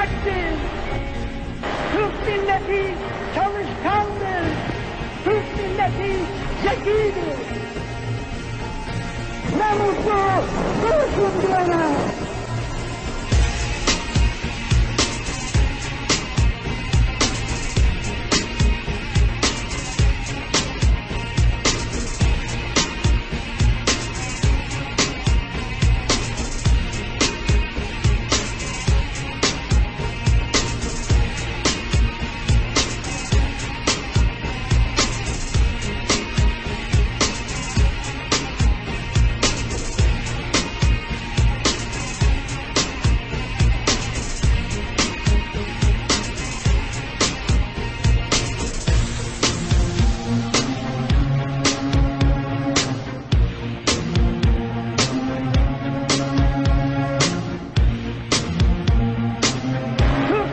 yürektir. Türk milleti çalışkandır. Türk milleti zekidir. Ne mutlu.